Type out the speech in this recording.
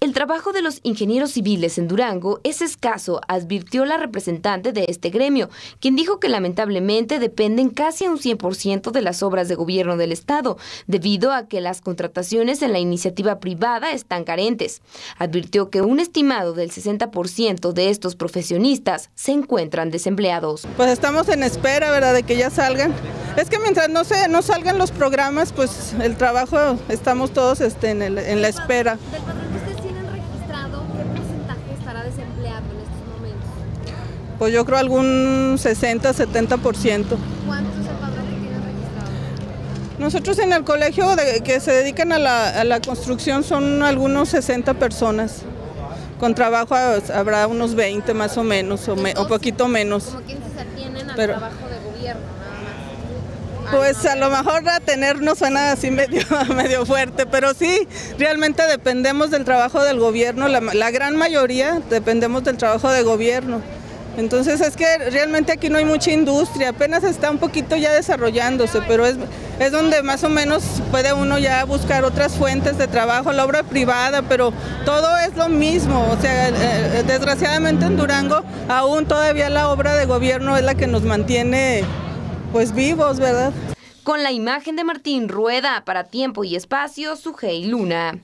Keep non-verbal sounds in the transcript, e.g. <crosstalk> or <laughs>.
El trabajo de los ingenieros civiles en Durango es escaso, advirtió la representante de este gremio, quien dijo que lamentablemente dependen casi a un 100% de las obras de gobierno del Estado, debido a que las contrataciones en la iniciativa privada están carentes. Advirtió que un estimado del 60% de estos profesionistas se encuentran desempleados. Pues estamos en espera, ¿verdad?, de que ya salgan. Es que mientras no, se, no salgan los programas, pues el trabajo, estamos todos este, en, el, en la espera. Pues yo creo algún 60, 70%. ¿Cuántos que tienen registrado? Nosotros en el colegio de, que se dedican a la, a la, construcción son algunos 60 personas. Con trabajo habrá unos 20 más o menos, o, me, o poquito menos. ¿Cómo quiénes se atienen al Pero, trabajo de gobierno? Pues a lo mejor a tenernos suena así medio, <laughs> medio fuerte, pero sí, realmente dependemos del trabajo del gobierno, la, gran mayoría dependemos del trabajo de gobierno. Entonces es que realmente aquí no hay mucha industria, apenas está un poquito ya desarrollándose, pero es, es donde más o menos puede uno ya buscar otras fuentes de trabajo, la obra privada, pero todo es lo mismo. O sea, eh, desgraciadamente en Durango aún todavía la obra de gobierno es la que nos mantiene pues vivos, ¿verdad? Con la imagen de Martín Rueda para Tiempo y Espacio, Sujei Luna.